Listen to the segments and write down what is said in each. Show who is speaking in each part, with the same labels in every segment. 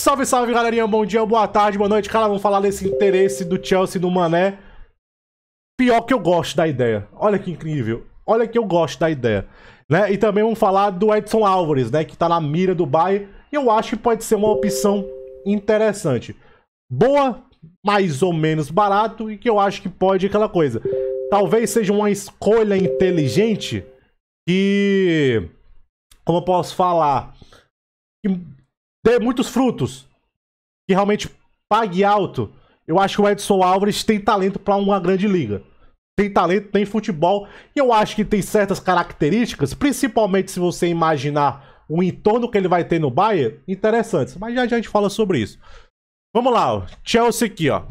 Speaker 1: Salve, salve, galerinha. Bom dia, boa tarde, boa noite. Cara, vamos falar desse interesse do Chelsea no Mané. Pior que eu gosto da ideia. Olha que incrível. Olha que eu gosto da ideia. Né? E também vamos falar do Edson Álvares, né? Que tá na mira do Bayern. E eu acho que pode ser uma opção interessante. Boa, mais ou menos barato. E que eu acho que pode aquela coisa. Talvez seja uma escolha inteligente que. Como eu posso falar? Que dê muitos frutos. Que realmente pague alto. Eu acho que o Edson Álvares tem talento para uma grande liga tem talento, tem futebol, e eu acho que tem certas características, principalmente se você imaginar o entorno que ele vai ter no Bayern, interessantes. Mas já, já a gente fala sobre isso. Vamos lá. Chelsea aqui, ó.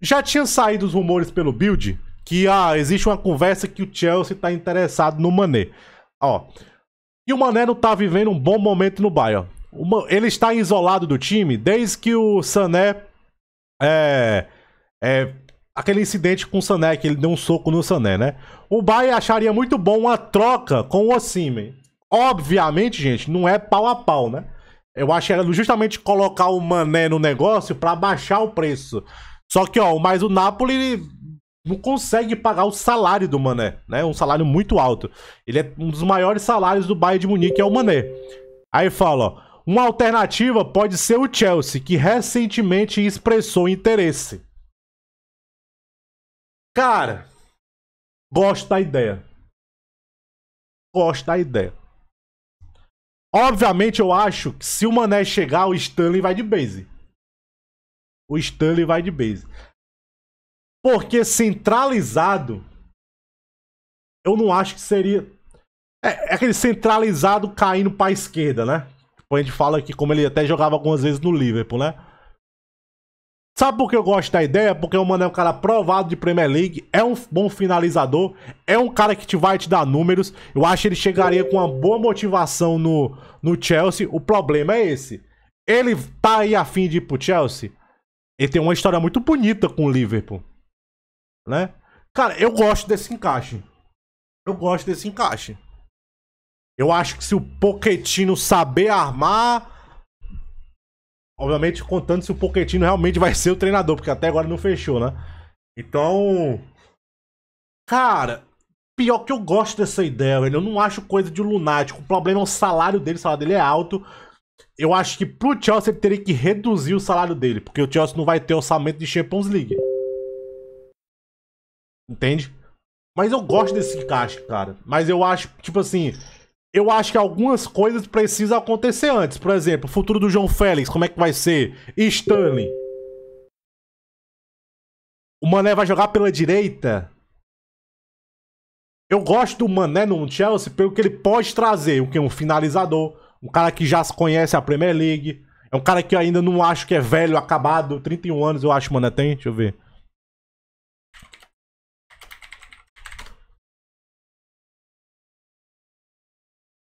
Speaker 1: Já tinha saído os rumores pelo Build que ah, existe uma conversa que o Chelsea está interessado no Mané. Ó. E o Mané não tá vivendo um bom momento no Bayern. Ele está isolado do time desde que o Sané é, é, aquele incidente com o Sané, que ele deu um soco no Sané, né? O Bayern acharia muito bom uma troca com o Osimhen. Obviamente, gente, não é pau a pau, né? Eu acho que era justamente colocar o Mané no negócio para baixar o preço. Só que, ó, mas o Napoli não consegue pagar o salário do Mané, né? Um salário muito alto. Ele é um dos maiores salários do Bayern de Munique, é o Mané. Aí fala, ó, uma alternativa pode ser o Chelsea, que recentemente expressou interesse. Cara, gosto da ideia. Gosto da ideia. Obviamente, eu acho que se o Mané chegar, o Stanley vai de base. O Stanley vai de base. Porque centralizado, eu não acho que seria. É, é aquele centralizado caindo pra esquerda, né? A gente fala que como ele até jogava algumas vezes no Liverpool, né? Sabe por que eu gosto da ideia? Porque o Mano é um cara provado de Premier League, é um bom finalizador, é um cara que te vai te dar números. Eu acho que ele chegaria com uma boa motivação no, no Chelsea. O problema é esse. Ele tá aí afim de ir pro Chelsea. Ele tem uma história muito bonita com o Liverpool. Né? Cara, eu gosto desse encaixe. Eu gosto desse encaixe. Eu acho que se o Pochettino saber armar Obviamente, contando se o Pochettino realmente vai ser o treinador, porque até agora não fechou, né? Então. Cara, pior que eu gosto dessa ideia, velho. Eu não acho coisa de lunático. O problema é o salário dele, o salário dele é alto. Eu acho que pro Chelsea ele teria que reduzir o salário dele, porque o Chelsea não vai ter orçamento de Champions League. Entende? Mas eu gosto desse encaixe, cara. Mas eu acho, tipo assim, eu acho que algumas coisas precisam acontecer antes. Por exemplo, o futuro do João Félix, como é que vai ser? Stanley. O Mané vai jogar pela direita. Eu gosto do Mané no Chelsea pelo que ele pode trazer. O que? Um finalizador. Um cara que já conhece a Premier League. É um cara que eu ainda não acho que é velho, acabado. 31 anos eu acho o Mané tem. Deixa eu ver.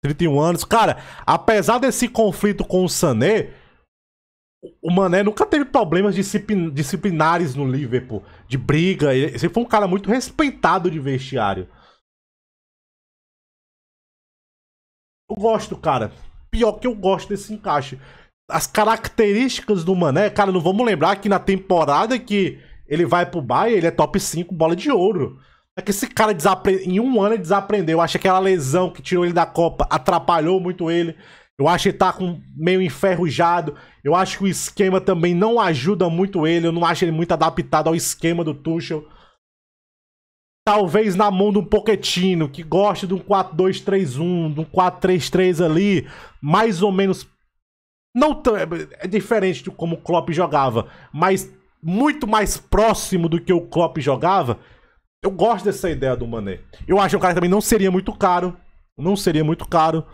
Speaker 1: 31 anos. Cara, apesar desse conflito com o Sané, o Mané nunca teve problemas disciplinares no Liverpool, de briga. Ele foi um cara muito respeitado de vestiário. Eu gosto, cara. Pior que eu gosto desse encaixe. As características do Mané, cara, não vamos lembrar que na temporada que ele vai pro Bayern, ele é top 5 bola de ouro. É que esse cara desapre... em um ano ele desaprendeu. Eu acho que aquela lesão que tirou ele da Copa atrapalhou muito ele. Eu acho que ele tá com meio enferrujado. Eu acho que o esquema também não ajuda muito ele. Eu não acho ele muito adaptado ao esquema do Tuchel. Talvez na mão de um Poquetino que gosta de um 4-2-3-1, de um 4-3-3 ali, mais ou menos não é diferente de como o Klopp jogava, mas muito mais próximo do que o Klopp jogava. Eu gosto dessa ideia do Mané. Eu acho que o cara também não seria muito caro. Não seria muito caro.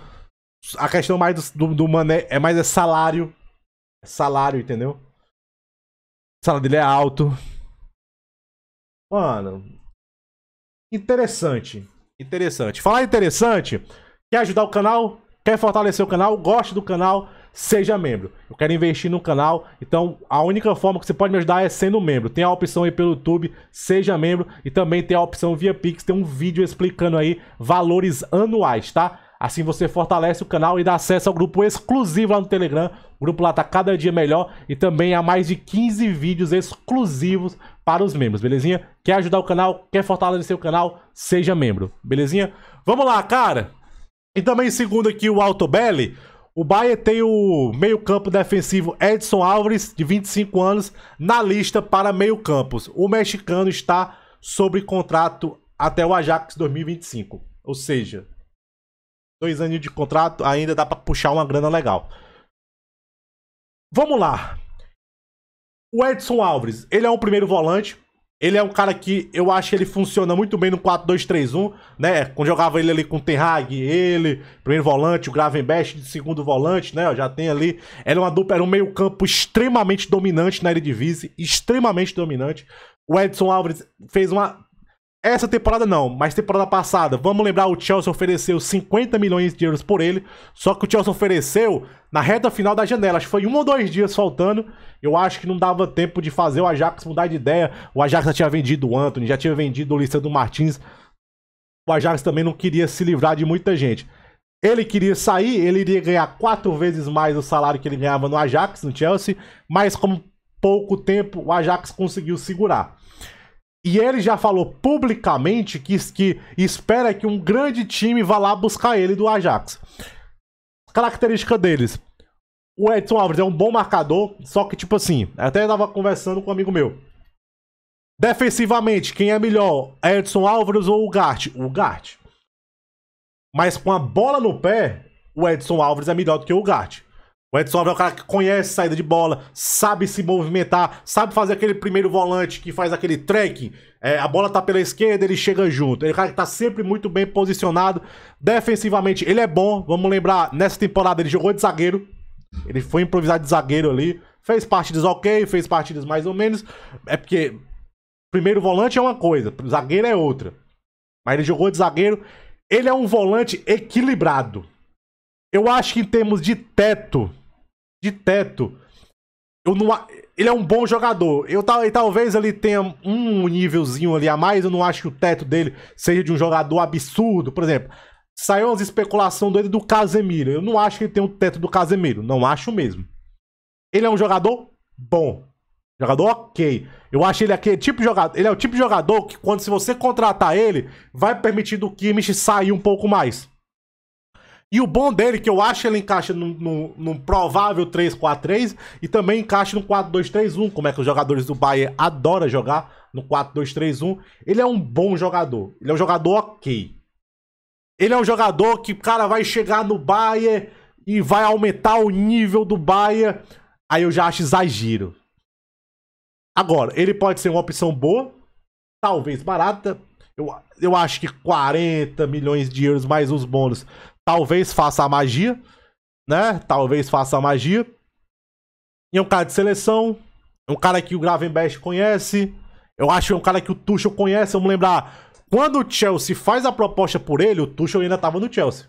Speaker 1: A questão mais do, do Mané é mais é salário. É salário, entendeu? O salário dele é alto. Mano. Interessante. Interessante. Falar interessante. Quer ajudar o canal? Quer fortalecer o canal? Goste do canal? Seja membro. Eu quero investir no canal, então a única forma que você pode me ajudar é sendo membro. Tem a opção aí pelo YouTube, seja membro, e também tem a opção via Pix, tem um vídeo explicando aí valores anuais, tá? Assim você fortalece o canal e dá acesso ao grupo exclusivo lá no Telegram. O grupo lá tá cada dia melhor e também há mais de 15 vídeos exclusivos para os membros, belezinha? Quer ajudar o canal, quer fortalecer o canal, seja membro, belezinha? Vamos lá, cara! E também segundo aqui o Autobelly, o Bahia tem o meio-campo defensivo Edson Álvares, de 25 anos, na lista para meio-campos. O mexicano está sob contrato até o Ajax 2025. Ou seja, dois anos de contrato, ainda dá para puxar uma grana legal. Vamos lá. O Edson Álvares, ele é um primeiro volante, ele é um cara que eu acho que ele funciona muito bem no 4-2-3-1, né? Quando jogava ele ali com o Ten Hag, ele, primeiro volante, o Gravenberch de segundo volante, né? Já tem ali. Era uma dupla, era um meio-campo extremamente dominante na Eredivisie, extremamente dominante. O Edson Álvares fez uma essa temporada não, mas temporada passada, vamos lembrar, o Chelsea ofereceu 50 milhões de euros por ele, só que o Chelsea ofereceu na reta final da janela, acho que foi um ou dois dias faltando, eu acho que não dava tempo de fazer o Ajax mudar de ideia, o Ajax já tinha vendido o Anthony, já tinha vendido o Lissandro Martins, o Ajax também não queria se livrar de muita gente. Ele queria sair, ele iria ganhar quatro vezes mais o salário que ele ganhava no Ajax, no Chelsea, mas com pouco tempo o Ajax conseguiu segurar. E ele já falou publicamente que, que espera que um grande time vá lá buscar ele do Ajax. Característica deles. O Edson Alves é um bom marcador, só que, tipo assim, até tava conversando com um amigo meu. Defensivamente, quem é melhor? Edson Álvares ou o Gart? O Gart. Mas com a bola no pé, o Edson Álvares é melhor do que o Gart. O Edson é o cara que conhece saída de bola, sabe se movimentar, sabe fazer aquele primeiro volante que faz aquele track. É, a bola tá pela esquerda, ele chega junto. Ele é o cara que tá sempre muito bem posicionado. Defensivamente, ele é bom. Vamos lembrar, nessa temporada ele jogou de zagueiro. Ele foi improvisado de zagueiro ali. Fez partidas ok, fez partidas mais ou menos. É porque primeiro volante é uma coisa, zagueiro é outra. Mas ele jogou de zagueiro. Ele é um volante equilibrado. Eu acho que em termos de teto, de teto. Eu não, ele é um bom jogador. Eu talvez ele tenha um nívelzinho ali a mais. Eu não acho que o teto dele seja de um jogador absurdo. Por exemplo, saiu umas especulações dele do Casemiro. Eu não acho que ele tem o teto do Casemiro. Não acho mesmo. Ele é um jogador bom. Jogador ok. Eu acho ele aquele tipo de jogador. Ele é o tipo de jogador que, quando se você contratar ele, vai permitir do Kimmich sair um pouco mais. E o bom dele, que eu acho ele encaixa num, provável 3-4-3 e também encaixa no 4-2-3-1, como é que os jogadores do Bayern adoram jogar no 4-2-3-1. Ele é um bom jogador. Ele é um jogador ok. Ele é um jogador que, cara, vai chegar no Bayern e vai aumentar o nível do Bayern. Aí eu já acho exagero. Agora, ele pode ser uma opção boa, talvez barata. Eu, eu acho que 40 milhões de euros mais os bônus talvez faça a magia, né? Talvez faça a magia. E é um cara de seleção, é um cara que o Gravenberch conhece, eu acho que é um cara que o Tuchel conhece, vamos lembrar, quando o Chelsea faz a proposta por ele, o Tuchel ainda estava no Chelsea.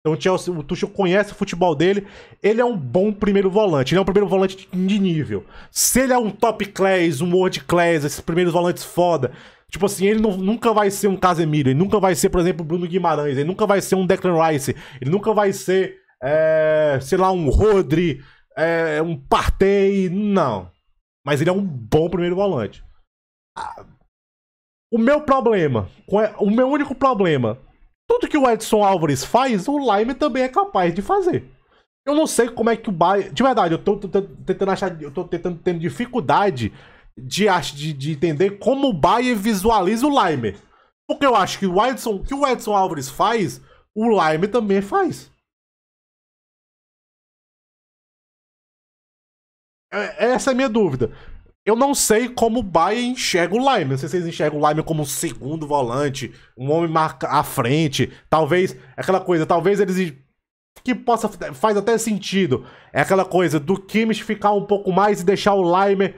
Speaker 1: Então o, Chelsea, o Tuchel conhece o futebol dele, ele é um bom primeiro volante, ele é um primeiro volante de nível. Se ele é um top class, um world class, esses primeiros volantes foda, Tipo assim, ele não, nunca vai ser um Casemiro, ele nunca vai ser, por exemplo, Bruno Guimarães, ele nunca vai ser um Declan Rice, ele nunca vai ser, é, sei lá, um Rodri, é, um Partey, não. Mas ele é um bom primeiro volante. O meu problema, o meu único problema, tudo que o Edson Álvares faz, o Lime também é capaz de fazer. Eu não sei como é que o Bayern. De verdade, eu tô tentando achar. Eu tô tentando tendo dificuldade de, de, de entender como o Bayern visualiza o Leimer. Porque eu acho que o Edson, que o Edson Álvares faz, o Leimer também faz. É, essa é a minha dúvida. Eu não sei como o Bayern enxerga o Leimer. Não sei se vocês enxergam o Leimer como um segundo volante, um homem marca à frente. Talvez, aquela coisa, talvez eles que possa faz até sentido. É aquela coisa do Kimmich ficar um pouco mais e deixar o Leimer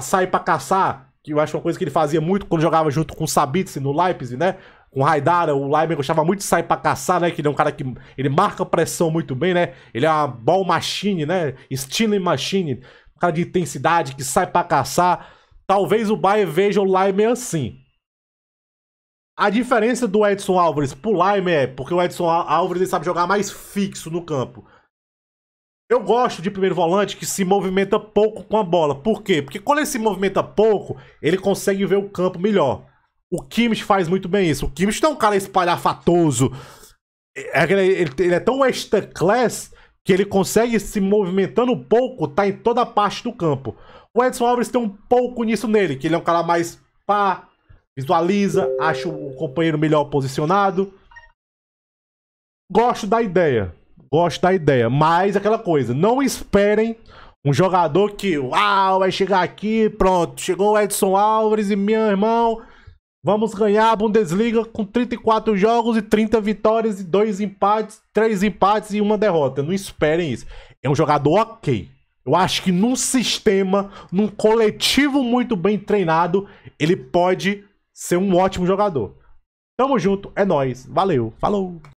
Speaker 1: sair para caçar, que eu acho uma coisa que ele fazia muito quando jogava junto com o Sabitzer no Leipzig, né? Com o Haidara, o Leimer gostava muito de sair para caçar, né? Que ele é um cara que ele marca pressão muito bem, né? Ele é uma ball machine, né? Stealing machine, um cara de intensidade que sai para caçar. Talvez o Bayern veja o Leimer assim. A diferença do Edson Álvares pro Lime é porque o Edson Álvares sabe jogar mais fixo no campo. Eu gosto de primeiro volante que se movimenta pouco com a bola. Por quê? Porque quando ele se movimenta pouco, ele consegue ver o campo melhor. O Kimmich faz muito bem isso. O Kimmich não é um cara espalhafatoso. É, ele, é tão extra class que ele consegue se movimentando pouco, tá em toda parte do campo. O Edson Alves tem um pouco nisso nele, que ele é um cara mais pá, visualiza, acha o companheiro melhor posicionado. Gosto da ideia. Gosto da ideia, mas aquela coisa, não esperem um jogador que, uau, vai chegar aqui, pronto, chegou o Edson Álvares e meu irmão, vamos ganhar a Bundesliga com 34 jogos e 30 vitórias e dois empates, três empates e uma derrota. Não esperem isso. É um jogador ok. Eu acho que num sistema, num coletivo muito bem treinado, ele pode ser um ótimo jogador. Tamo junto, é nós. Valeu, falou.